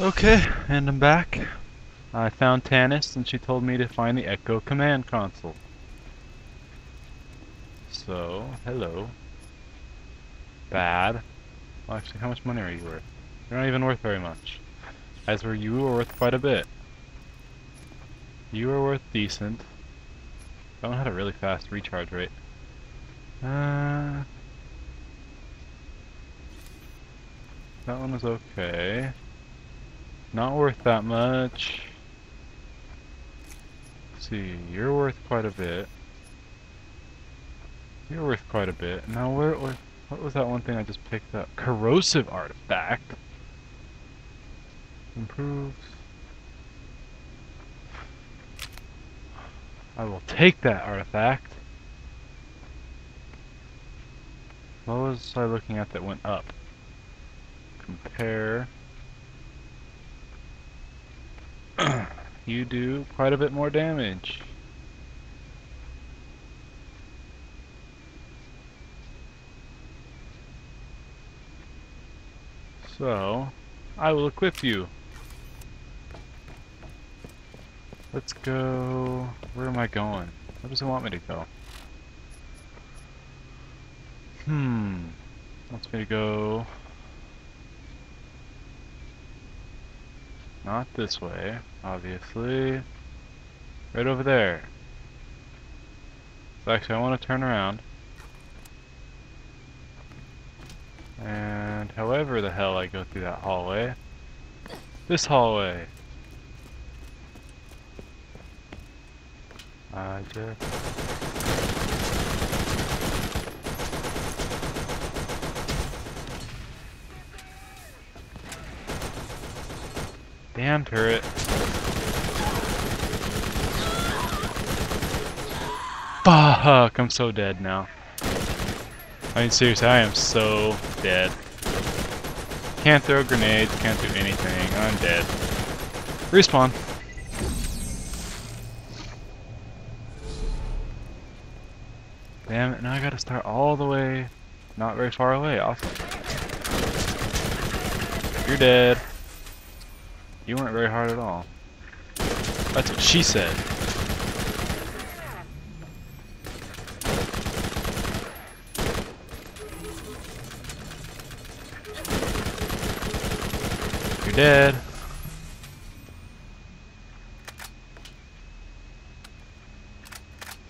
Okay, and I'm back. I found Tannis and she told me to find the Echo command console. So, hello. Bad. Well, actually, how much money are you worth? You're not even worth very much. As were you were worth quite a bit. You are worth decent. That one had a really fast recharge rate. Uh, that one was okay. Not worth that much. Let's see, you're worth quite a bit. You're worth quite a bit. Now where, what, what was that one thing I just picked up? Corrosive artifact. Improves. I will take that artifact. What was I looking at that went up? Compare. You do quite a bit more damage. So, I will equip you. Let's go... Where am I going? Where does it want me to go? Hmm. Wants me to go... Not this way, obviously. Right over there. So actually I want to turn around. And however the hell I go through that hallway. This hallway. I just... Damn turret. Fuck, I'm so dead now. I mean seriously, I am so dead. Can't throw grenades, can't do anything, I'm dead. Respawn. Damn it, now I gotta start all the way, not very far away, awesome. You're dead. You weren't very hard at all. That's what she said. You're dead.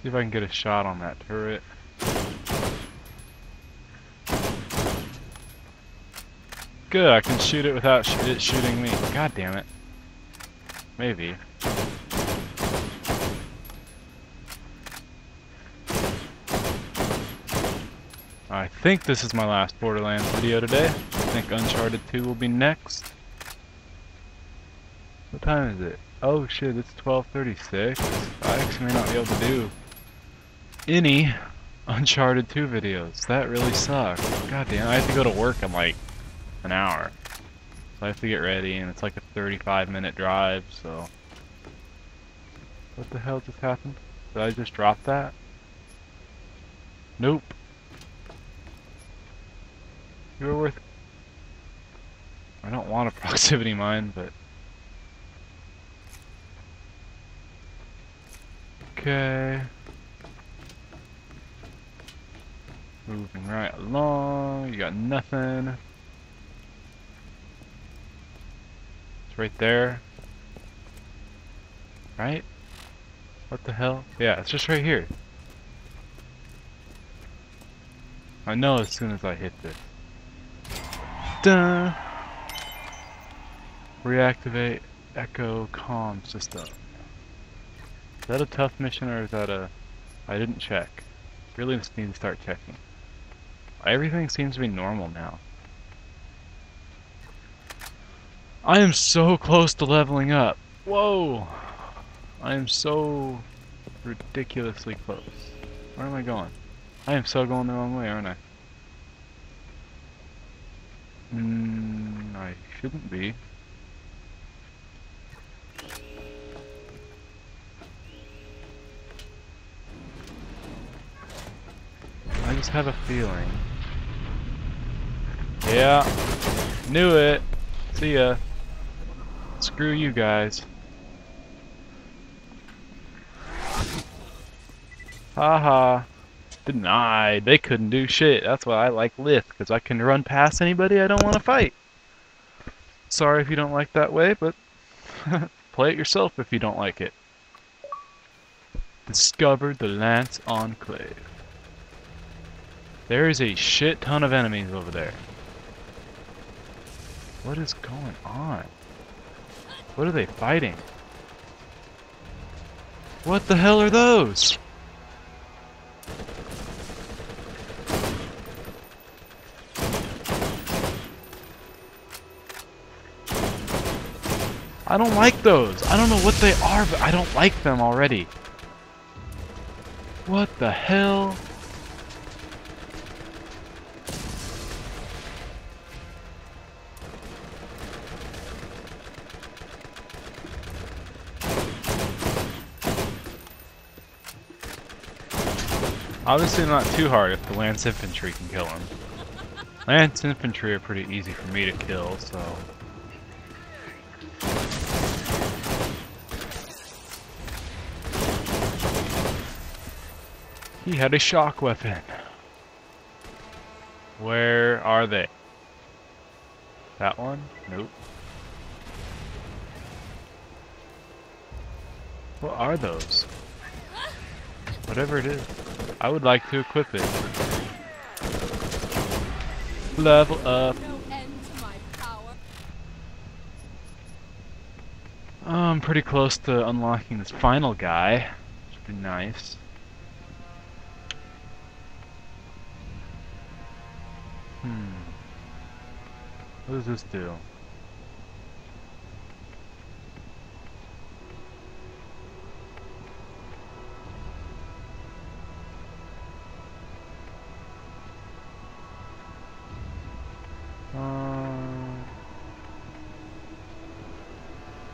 See if I can get a shot on that turret. Good, I can shoot it without sh it shooting me. God damn it. Maybe. I think this is my last Borderlands video today. I think Uncharted 2 will be next. What time is it? Oh shit, it's 12.36. I actually may not be able to do any Uncharted 2 videos. That really sucks. God damn, I have to go to work in like an hour. So I have to get ready, and it's like a 35 minute drive, so... What the hell just happened? Did I just drop that? Nope. You were worth... I don't want a proximity mine, but... Okay. Moving right along, you got nothing. It's right there. Right? What the hell? Yeah, it's just right here. I know as soon as I hit this. Duh! Reactivate Echo Comm System. Is that a tough mission or is that a... I didn't check. Really just need to start checking. Everything seems to be normal now. I am so close to leveling up. Whoa! I am so ridiculously close. Where am I going? I am so going the wrong way, aren't I? Hmm, I shouldn't be. I just have a feeling. Yeah, knew it. See ya. Screw you guys. Haha. Denied. They couldn't do shit. That's why I like Lith, because I can run past anybody I don't want to fight. Sorry if you don't like that way, but play it yourself if you don't like it. Discovered the Lance Enclave. There is a shit ton of enemies over there. What is going on? What are they fighting? What the hell are those? I don't like those. I don't know what they are, but I don't like them already. What the hell? Obviously not too hard if the Lance Infantry can kill him. Lance Infantry are pretty easy for me to kill, so... He had a shock weapon. Where are they? That one? Nope. What are those? Whatever it is. I would like to equip it. Level up. Oh, I'm pretty close to unlocking this final guy. Which would be nice. Hmm. What does this do?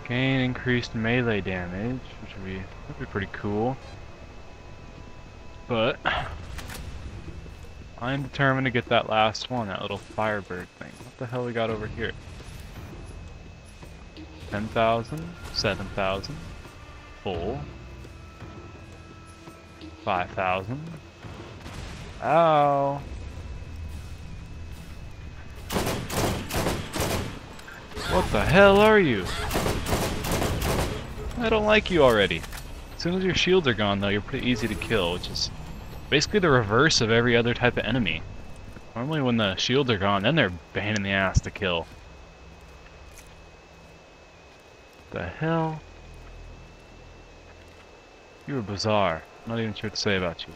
Gain increased melee damage, which would be would be pretty cool. But I'm determined to get that last one, that little firebird thing. What the hell we got over here? 10,000, 7,000, full, 5,000. Ow! What the hell are you? I don't like you already. As soon as your shields are gone, though, you're pretty easy to kill, which is basically the reverse of every other type of enemy. Normally when the shields are gone, then they're pain in the ass to kill. The hell? You are bizarre. I'm not even sure what to say about you.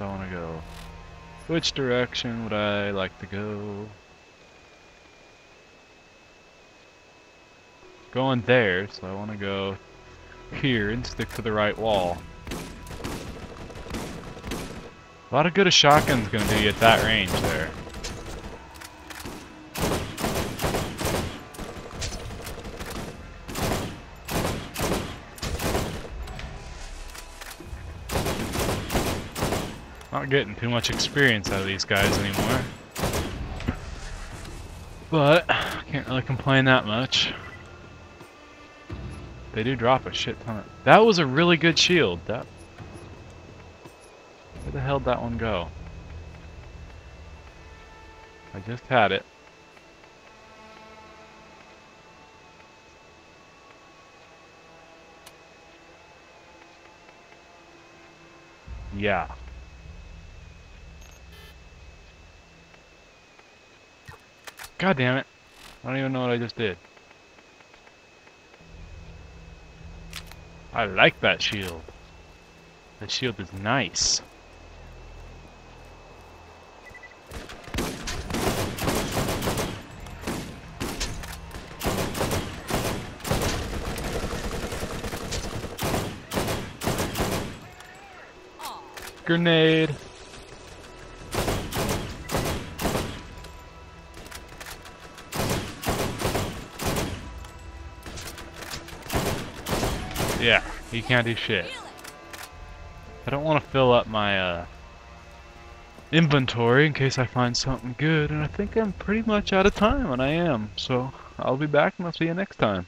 I want to go... Which direction would I like to go? Going there, so I want to go here and stick to the right wall. A lot of good a shotgun's gonna do you at that range there. Not getting too much experience out of these guys anymore. But, can't really complain that much. They do drop a shit ton of... That was a really good shield. That where the hell did that one go? I just had it. Yeah. God damn it. I don't even know what I just did. I like that shield. That shield is nice. Grenade. Yeah, he can't do shit. I don't want to fill up my uh, inventory in case I find something good, and I think I'm pretty much out of time, and I am, so I'll be back and I'll see you next time.